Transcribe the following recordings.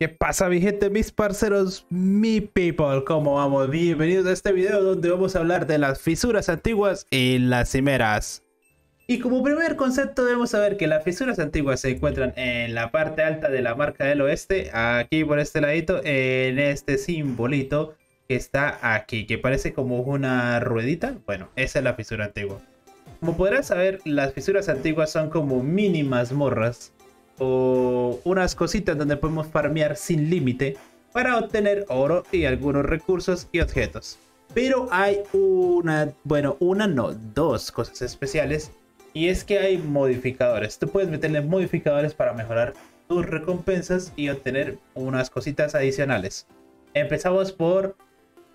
¿Qué pasa mi gente, mis parceros, mi people? ¿Cómo vamos? Bienvenidos a este video donde vamos a hablar de las fisuras antiguas y las cimeras. Y como primer concepto debemos saber que las fisuras antiguas se encuentran en la parte alta de la marca del oeste, aquí por este ladito, en este simbolito que está aquí, que parece como una ruedita. Bueno, esa es la fisura antigua. Como podrás saber, las fisuras antiguas son como mínimas morras o unas cositas donde podemos farmear sin límite para obtener oro y algunos recursos y objetos. Pero hay una, bueno, una no, dos cosas especiales. Y es que hay modificadores. Tú puedes meterle modificadores para mejorar tus recompensas y obtener unas cositas adicionales. Empezamos por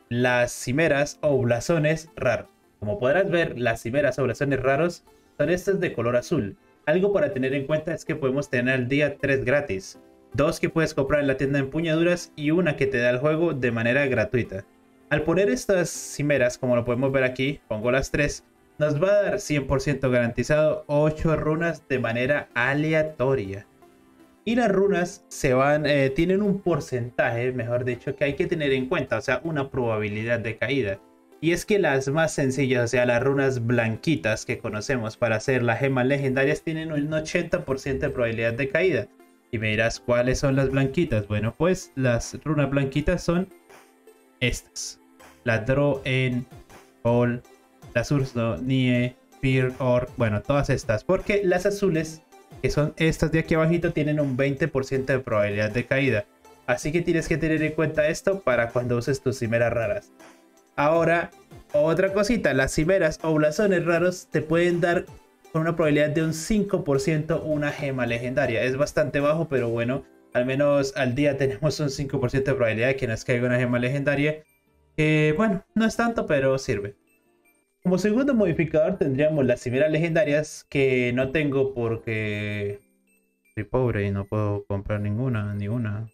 las cimeras o blasones raros. Como podrás ver, las cimeras o blasones raros son estas de color azul. Algo para tener en cuenta es que podemos tener al día 3 gratis, dos que puedes comprar en la tienda de empuñaduras y una que te da el juego de manera gratuita. Al poner estas cimeras, como lo podemos ver aquí, pongo las 3, nos va a dar 100% garantizado 8 runas de manera aleatoria. Y las runas se van, eh, tienen un porcentaje, mejor dicho, que hay que tener en cuenta, o sea, una probabilidad de caída. Y es que las más sencillas, o sea, las runas blanquitas que conocemos para hacer las gemas legendarias tienen un 80% de probabilidad de caída. Y me dirás, ¿cuáles son las blanquitas? Bueno, pues las runas blanquitas son estas. La Draw en All, la Surso, Nie, Fear Or, bueno, todas estas. Porque las azules, que son estas de aquí abajito, tienen un 20% de probabilidad de caída. Así que tienes que tener en cuenta esto para cuando uses tus cimeras raras. Ahora, otra cosita, las cimeras o blasones raros te pueden dar con una probabilidad de un 5% una gema legendaria. Es bastante bajo, pero bueno, al menos al día tenemos un 5% de probabilidad de que nos caiga una gema legendaria. Que bueno, no es tanto, pero sirve. Como segundo modificador tendríamos las cimeras legendarias que no tengo porque soy pobre y no puedo comprar ninguna, ni una.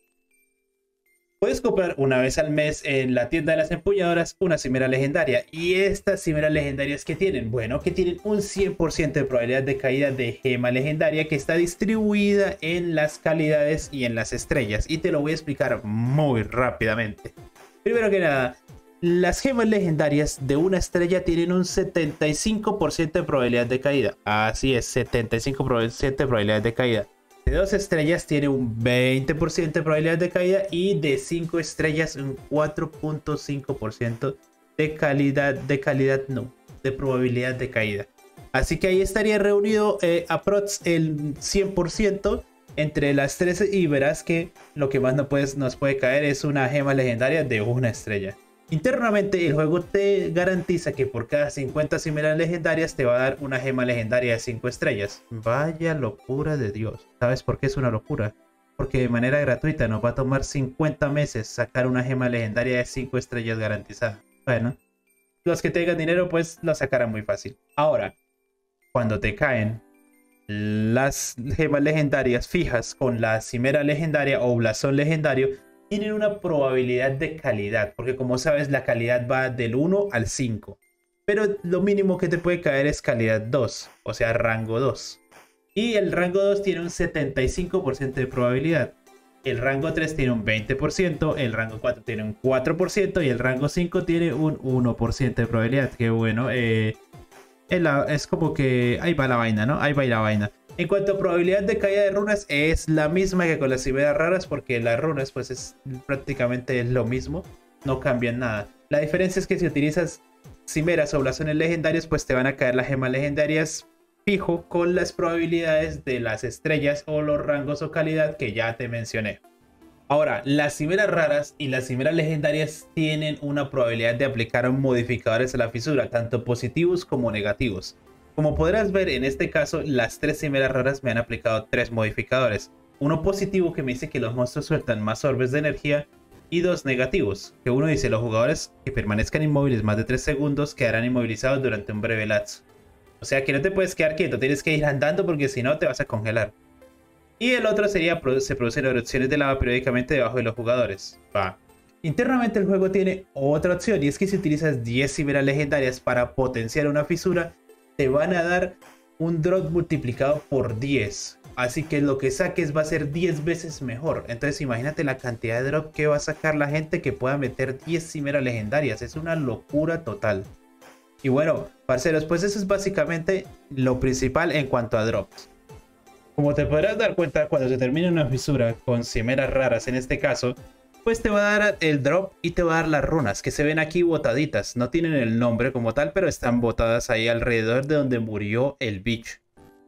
Puedes comprar una vez al mes en la tienda de las empuñadoras una cimera legendaria. ¿Y estas cimeras legendarias que tienen? Bueno, que tienen un 100% de probabilidad de caída de gema legendaria que está distribuida en las calidades y en las estrellas. Y te lo voy a explicar muy rápidamente. Primero que nada, las gemas legendarias de una estrella tienen un 75% de probabilidad de caída. Así es, 75% de probabilidad de caída de 2 estrellas tiene un 20% de probabilidad de caída y de 5 estrellas un 4.5% de calidad, de calidad no, de probabilidad de caída. Así que ahí estaría reunido eh, aprox el 100% entre las tres y verás que lo que más no puedes, nos puede caer es una gema legendaria de una estrella. Internamente el juego te garantiza que por cada 50 cimeras legendarias te va a dar una gema legendaria de 5 estrellas. Vaya locura de Dios. ¿Sabes por qué es una locura? Porque de manera gratuita nos va a tomar 50 meses sacar una gema legendaria de 5 estrellas garantizada. Bueno, los que tengan dinero pues lo sacarán muy fácil. Ahora, cuando te caen las gemas legendarias fijas con la cimera legendaria o blasón legendario, tienen una probabilidad de calidad, porque como sabes la calidad va del 1 al 5. Pero lo mínimo que te puede caer es calidad 2, o sea, rango 2. Y el rango 2 tiene un 75% de probabilidad. El rango 3 tiene un 20%, el rango 4 tiene un 4% y el rango 5 tiene un 1% de probabilidad. Que bueno, eh, es como que ahí va la vaina, ¿no? Ahí va la vaina. En cuanto a probabilidad de caída de runas, es la misma que con las cimeras raras, porque las runas, pues es prácticamente lo mismo, no cambian nada. La diferencia es que si utilizas cimeras o blasones legendarios, pues te van a caer las gemas legendarias fijo con las probabilidades de las estrellas o los rangos o calidad que ya te mencioné. Ahora, las cimeras raras y las cimeras legendarias tienen una probabilidad de aplicar modificadores a la fisura, tanto positivos como negativos. Como podrás ver en este caso, las tres cimeras raras me han aplicado tres modificadores. Uno positivo que me dice que los monstruos sueltan más orbes de energía y dos negativos, que uno dice los jugadores que permanezcan inmóviles más de 3 segundos quedarán inmovilizados durante un breve lapso. O sea que no te puedes quedar quieto, tienes que ir andando porque si no te vas a congelar. Y el otro sería se producen erupciones de lava periódicamente debajo de los jugadores. Va. Internamente el juego tiene otra opción y es que si utilizas 10 cimeras legendarias para potenciar una fisura, te van a dar un drop multiplicado por 10. Así que lo que saques va a ser 10 veces mejor. Entonces imagínate la cantidad de drop que va a sacar la gente que pueda meter 10 cimeras legendarias. Es una locura total. Y bueno, parceros, pues eso es básicamente lo principal en cuanto a drops. Como te podrás dar cuenta, cuando se termina una fisura con cimeras raras en este caso, pues te va a dar el drop y te va a dar las runas que se ven aquí botaditas. No tienen el nombre como tal, pero están botadas ahí alrededor de donde murió el bicho.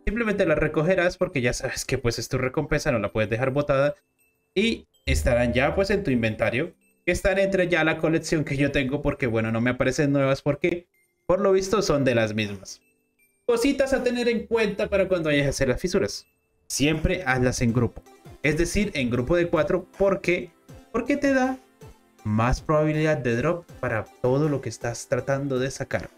Simplemente las recogerás porque ya sabes que pues es tu recompensa, no la puedes dejar botada. Y estarán ya pues en tu inventario. Que están entre ya la colección que yo tengo porque bueno, no me aparecen nuevas porque por lo visto son de las mismas. Cositas a tener en cuenta para cuando vayas a hacer las fisuras. Siempre hazlas en grupo. Es decir, en grupo de 4 porque porque te da más probabilidad de drop para todo lo que estás tratando de sacar.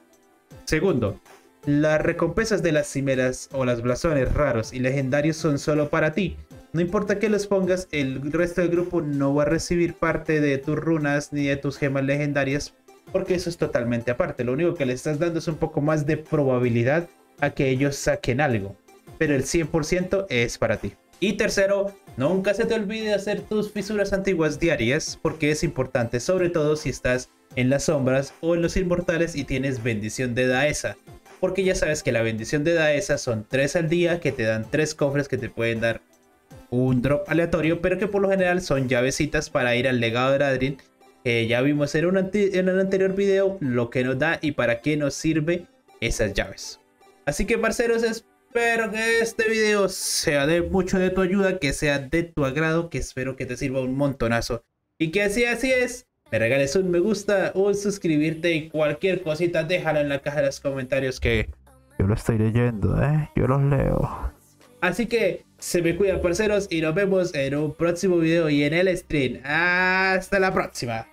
Segundo, las recompensas de las cimeras o las blasones raros y legendarios son solo para ti. No importa que los pongas, el resto del grupo no va a recibir parte de tus runas ni de tus gemas legendarias porque eso es totalmente aparte. Lo único que le estás dando es un poco más de probabilidad a que ellos saquen algo. Pero el 100% es para ti. Y tercero, nunca se te olvide hacer tus fisuras antiguas diarias porque es importante, sobre todo si estás en las sombras o en los inmortales y tienes bendición de Daesa. Porque ya sabes que la bendición de Daesa son 3 al día que te dan 3 cofres que te pueden dar un drop aleatorio, pero que por lo general son llavecitas para ir al legado de Adrin. Que ya vimos en un, en un anterior video lo que nos da y para qué nos sirve esas llaves. Así que parceros, es Espero que este video sea de mucho de tu ayuda, que sea de tu agrado, que espero que te sirva un montonazo. Y que si así es, me regales un me gusta, un suscribirte y cualquier cosita déjalo en la caja de los comentarios que yo lo estoy leyendo, ¿eh? Yo los leo. Así que se me cuidan parceros y nos vemos en un próximo video y en el stream. Hasta la próxima.